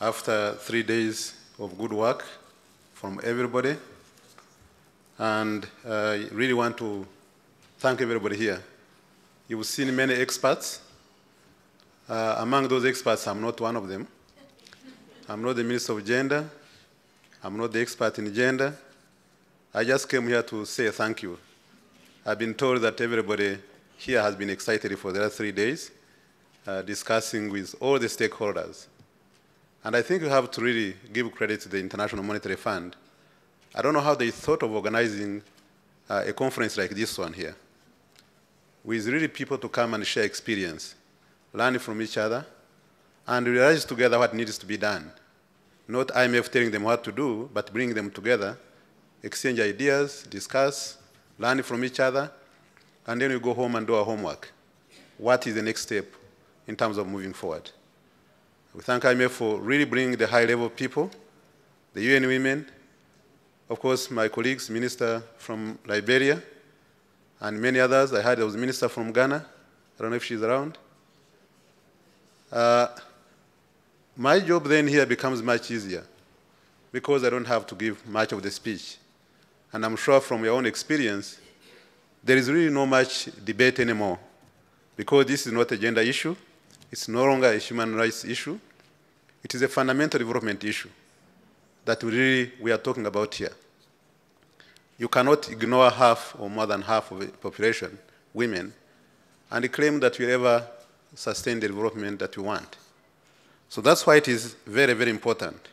after three days of good work from everybody. And I really want to thank everybody here. You've seen many experts. Uh, among those experts, I'm not one of them. I'm not the Minister of Gender. I'm not the expert in gender. I just came here to say thank you. I've been told that everybody here has been excited for the last three days, uh, discussing with all the stakeholders. And I think we have to really give credit to the International Monetary Fund. I don't know how they thought of organizing uh, a conference like this one here, with really people to come and share experience, learn from each other, and realize together what needs to be done. Not IMF telling them what to do, but bring them together, exchange ideas, discuss, learn from each other, and then we go home and do our homework. What is the next step in terms of moving forward? We thank IMF for really bringing the high-level people, the UN women, of course, my colleagues, minister from Liberia, and many others. I heard there was a minister from Ghana. I don't know if she's around. Uh, my job then here becomes much easier because I don't have to give much of the speech. And I'm sure from your own experience, there is really no much debate anymore because this is not a gender issue. It's no longer a human rights issue. It is a fundamental development issue that we really we are talking about here. You cannot ignore half or more than half of the population, women, and claim that you ever sustain the development that we want. So that's why it is very, very important.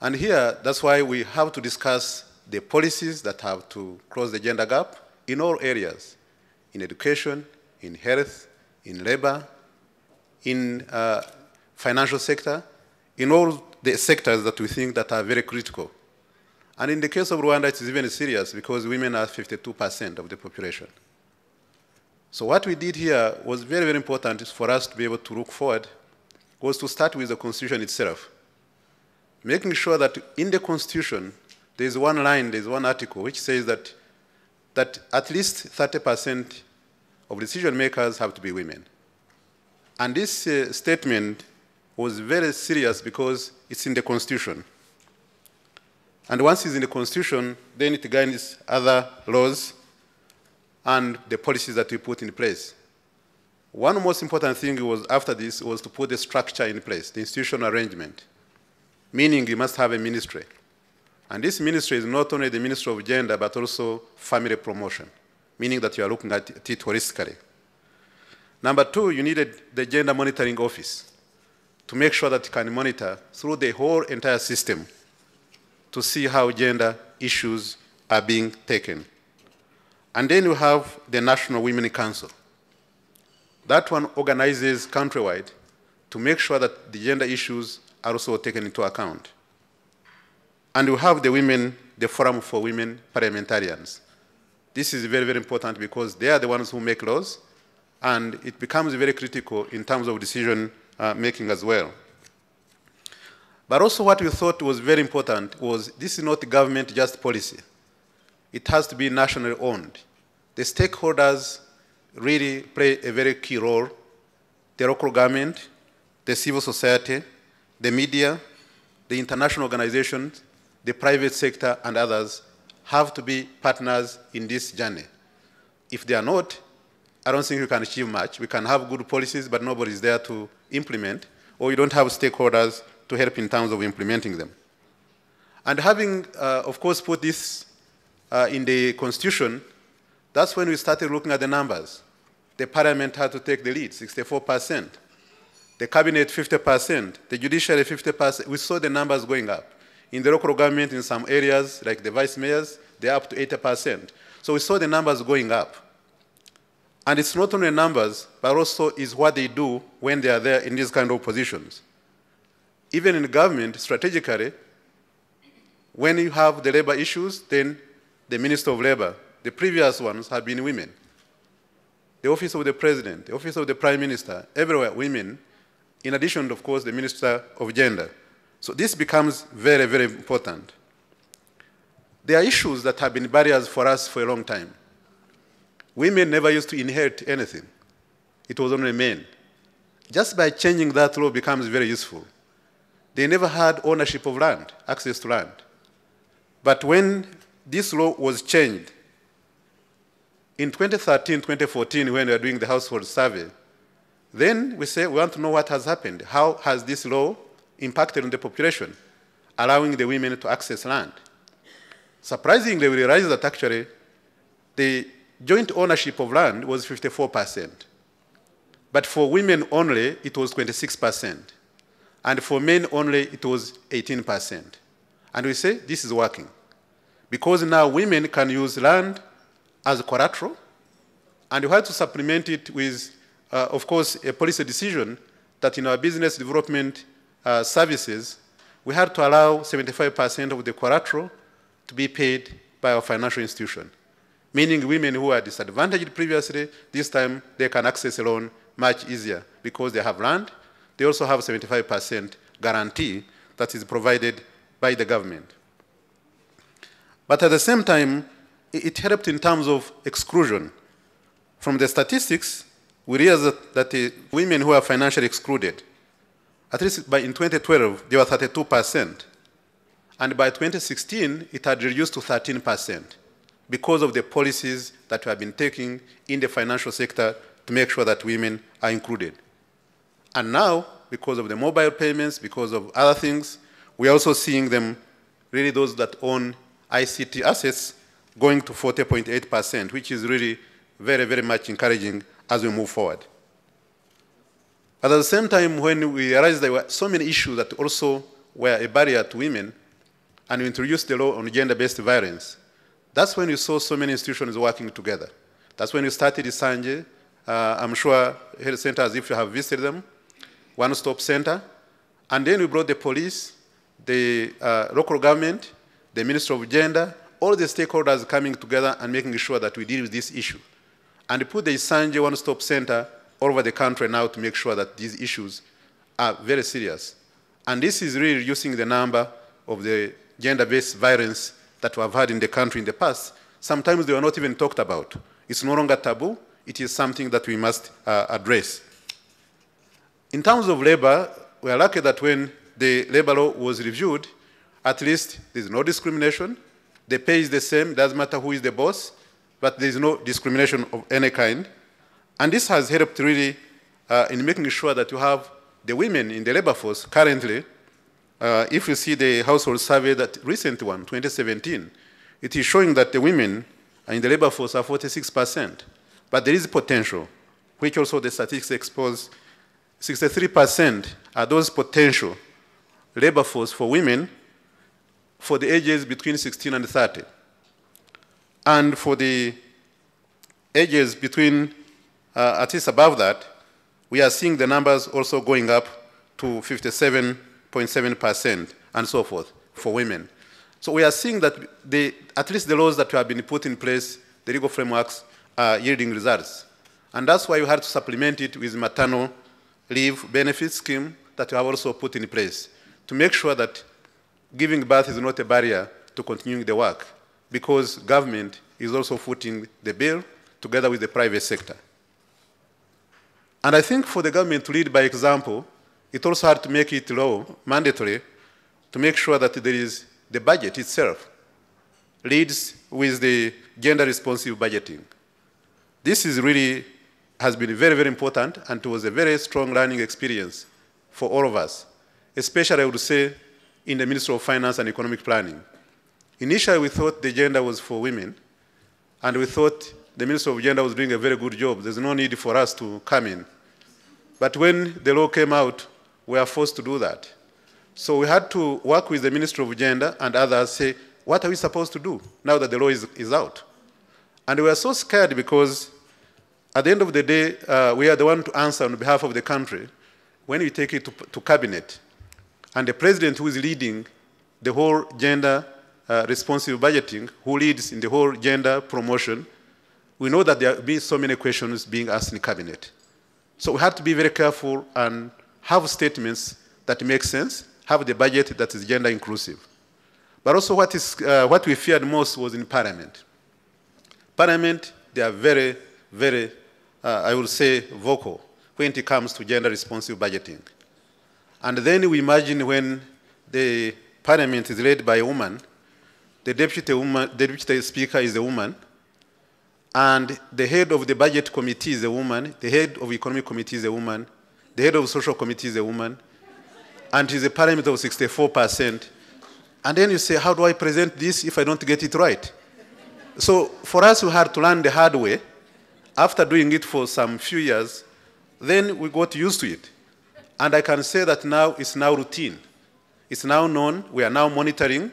And here, that's why we have to discuss the policies that have to close the gender gap in all areas, in education, in health, in labor, in uh, financial sector, in all the sectors that we think that are very critical. And in the case of Rwanda, it is even serious because women are 52% of the population. So what we did here was very, very important for us to be able to look forward, was to start with the Constitution itself. Making sure that in the Constitution, there's one line, there's one article which says that, that at least 30% of decision makers have to be women. And this uh, statement was very serious because it's in the Constitution. And once it's in the Constitution, then it guides other laws and the policies that we put in place. One most important thing was after this was to put the structure in place, the institutional arrangement, meaning you must have a ministry. And this ministry is not only the Ministry of Gender, but also family promotion, meaning that you are looking at it holistically. Number two, you needed the gender monitoring office to make sure that you can monitor through the whole entire system to see how gender issues are being taken. And then you have the National Women Council. That one organizes countrywide to make sure that the gender issues are also taken into account. And you have the women, the Forum for Women Parliamentarians. This is very, very important because they are the ones who make laws, and it becomes very critical in terms of decision uh, making as well. But also what we thought was very important was this is not government just policy. It has to be nationally owned. The stakeholders really play a very key role. The local government, the civil society, the media, the international organizations, the private sector, and others have to be partners in this journey. If they are not, I don't think we can achieve much. We can have good policies, but nobody is there to implement, or you don't have stakeholders to help in terms of implementing them. And having, uh, of course, put this uh, in the Constitution, that's when we started looking at the numbers. The Parliament had to take the lead, 64%. The Cabinet, 50%. The Judiciary, 50%. We saw the numbers going up. In the local government, in some areas, like the vice mayors, they're up to 80%. So we saw the numbers going up. And it's not only numbers, but also is what they do when they are there in these kind of positions. Even in government, strategically, when you have the labor issues, then the Minister of Labor, the previous ones have been women. The office of the President, the office of the Prime Minister, everywhere women, in addition, of course, the Minister of Gender. So this becomes very, very important. There are issues that have been barriers for us for a long time. Women never used to inherit anything. It was only men. Just by changing that law becomes very useful. they never had ownership of land, access to land. But when this law was changed, in 2013, 2014, when we were doing the household survey, then we say we want to know what has happened. How has this law impacted on the population, allowing the women to access land? Surprisingly, we realized that actually the joint ownership of land was 54%. But for women only, it was 26%. And for men only, it was 18%. And we say this is working. Because now women can use land as collateral, and we have to supplement it with, uh, of course, a policy decision that in our business development uh, services, we had to allow 75% of the collateral to be paid by our financial institution. Meaning women who are disadvantaged previously, this time they can access a loan much easier because they have land. They also have 75% guarantee that is provided by the government. But at the same time, it helped in terms of exclusion. From the statistics, we realized that, the uh, women who are financially excluded, at least by in 2012, they were 32%. And by 2016, it had reduced to 13% because of the policies that we have been taking in the financial sector to make sure that women are included. And now, because of the mobile payments, because of other things, we are also seeing them, really those that own ICT assets, going to 40.8%, which is really very, very much encouraging as we move forward. But at the same time, when we realized there were so many issues that also were a barrier to women, and we introduced the law on gender-based violence, that's when you saw so many institutions working together. That's when you started Isange. Uh, I'm sure health centers, if you have visited them, one-stop center. And then we brought the police, the uh, local government, the Minister of Gender, all the stakeholders coming together and making sure that we deal with this issue. And put the Isange One-Stop Center all over the country now to make sure that these issues are very serious. And this is really reducing the number of the gender-based violence that we have had in the country in the past, sometimes they were not even talked about. It's no longer taboo. It is something that we must uh, address. In terms of labor, we are lucky that when the labor law was reviewed, at least there's no discrimination. The pay is the same, it doesn't matter who is the boss, but there's no discrimination of any kind. And this has helped really uh, in making sure that you have the women in the labor force currently uh, if you see the household survey, that recent one, 2017, it is showing that the women in the labor force are 46%. But there is potential, which also the statistics expose 63% are those potential labor force for women for the ages between 16 and 30. And for the ages between, uh, at least above that, we are seeing the numbers also going up to 57 0.7% and so forth for women. So we are seeing that the, at least the laws that have been put in place, the legal frameworks, are yielding results. And that's why you had to supplement it with maternal leave benefit scheme that you have also put in place to make sure that giving birth is not a barrier to continuing the work because government is also footing the bill together with the private sector. And I think for the government to lead by example it also had to make it law, mandatory, to make sure that there is the budget itself leads with the gender responsive budgeting. This is really has been very, very important and it was a very strong learning experience for all of us, especially I would say in the Ministry of Finance and Economic Planning. Initially, we thought the gender was for women, and we thought the Minister of Gender was doing a very good job. There's no need for us to come in. But when the law came out, we are forced to do that. So we had to work with the Ministry of Gender and others, say, what are we supposed to do now that the law is, is out? And we were so scared because at the end of the day, uh, we are the one to answer on behalf of the country when we take it to, to cabinet. And the president who is leading the whole gender uh, responsive budgeting, who leads in the whole gender promotion, we know that there will be so many questions being asked in cabinet. So we had to be very careful and have statements that make sense, have the budget that is gender inclusive. But also what, is, uh, what we feared most was in Parliament. Parliament, they are very, very, uh, I would say, vocal when it comes to gender responsive budgeting. And then we imagine when the parliament is led by a woman, the deputy, woman, the deputy speaker is a woman, and the head of the budget committee is a woman, the head of the economic committee is a woman, the head of social committee is a woman, and she's a parliament of 64%. And then you say, how do I present this if I don't get it right? So for us, we had to learn the hard way. After doing it for some few years, then we got used to it. And I can say that now it's now routine. It's now known. We are now monitoring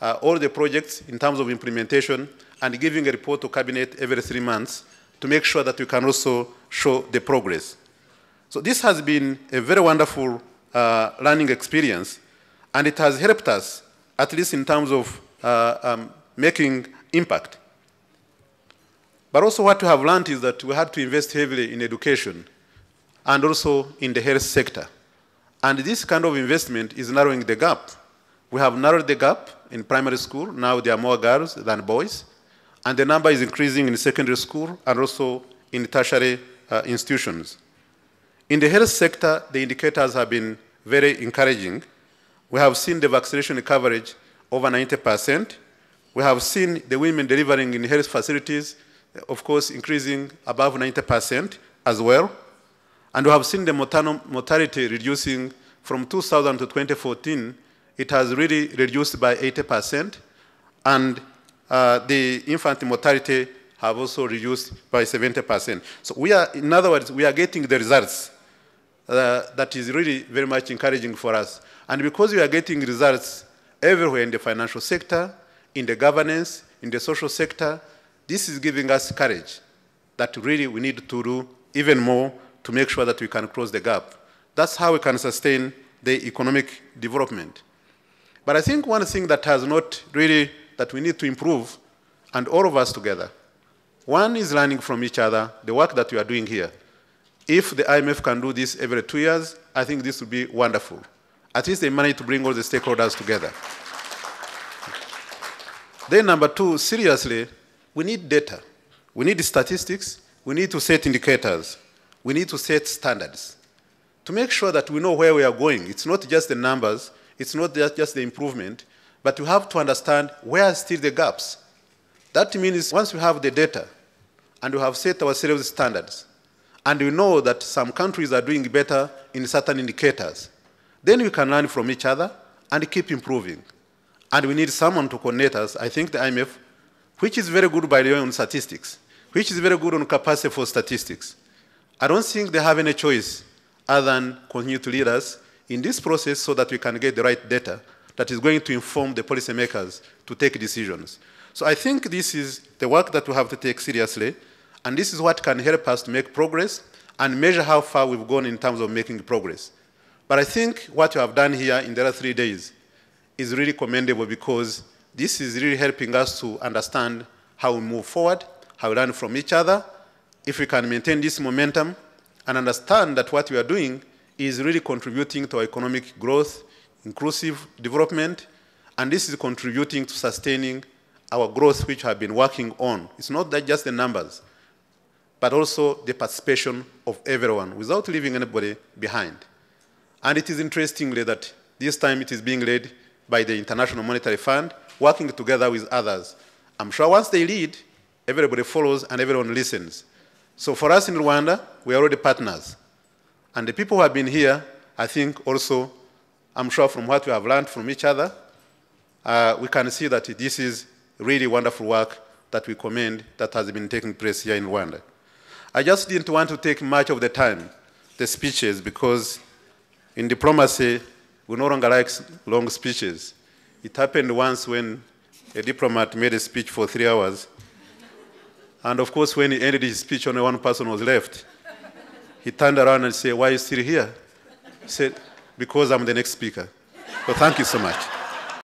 uh, all the projects in terms of implementation and giving a report to cabinet every three months to make sure that we can also show the progress. So this has been a very wonderful uh, learning experience, and it has helped us, at least in terms of uh, um, making impact. But also what we have learned is that we had to invest heavily in education and also in the health sector. And this kind of investment is narrowing the gap. We have narrowed the gap in primary school. Now there are more girls than boys. And the number is increasing in secondary school and also in tertiary uh, institutions. In the health sector, the indicators have been very encouraging. We have seen the vaccination coverage over 90%. We have seen the women delivering in health facilities, of course, increasing above 90% as well. And we have seen the mortality reducing from 2000 to 2014. It has really reduced by 80%. And uh, the infant mortality have also reduced by 70%. So we are, in other words, we are getting the results Uh, that is really very much encouraging for us. And because we are getting results everywhere in the financial sector, in the governance, in the social sector, this is giving us courage that really we need to do even more to make sure that we can close the gap. That's how we can sustain the economic development. But I think one thing that has not really, that we need to improve, and all of us together, one is learning from each other, the work that we are doing here. If the IMF can do this every two years, I think this would be wonderful. At least they manage to bring all the stakeholders together. then number two, seriously, we need data. We need statistics. We need to set indicators. We need to set standards to make sure that we know where we are going. It's not just the numbers. It's not just the improvement, but we have to understand where are still the gaps. That means once we have the data and we have set ourselves standards, and we know that some countries are doing better in certain indicators, then we can learn from each other and keep improving. And we need someone to connect us. I think the IMF, which is very good by the way on statistics, which is very good on capacity for statistics. I don't think they have any choice other than continue to lead us in this process so that we can get the right data that is going to inform the policymakers to take decisions. So I think this is the work that we have to take seriously and this is what can help us to make progress and measure how far we've gone in terms of making progress. But I think what you have done here in the last three days is really commendable because this is really helping us to understand how we move forward, how we learn from each other, if we can maintain this momentum and understand that what we are doing is really contributing to economic growth, inclusive development, and this is contributing to sustaining our growth which we have been working on. It's not that just the numbers but also the participation of everyone without leaving anybody behind. And it is interestingly that this time it is being led by the International Monetary Fund, working together with others. I'm sure once they lead, everybody follows and everyone listens. So for us in Rwanda, we are already partners. And the people who have been here, I think also, I'm sure from what we have learned from each other, uh, we can see that this is really wonderful work that we commend that has been taking place here in Rwanda. I just didn't want to take much of the time, the speeches, because in diplomacy, we no longer like long speeches. It happened once when a diplomat made a speech for three hours. And of course, when he ended his speech, only one person was left. He turned around and said, Why are you still here? He said, Because I'm the next speaker. So thank you so much.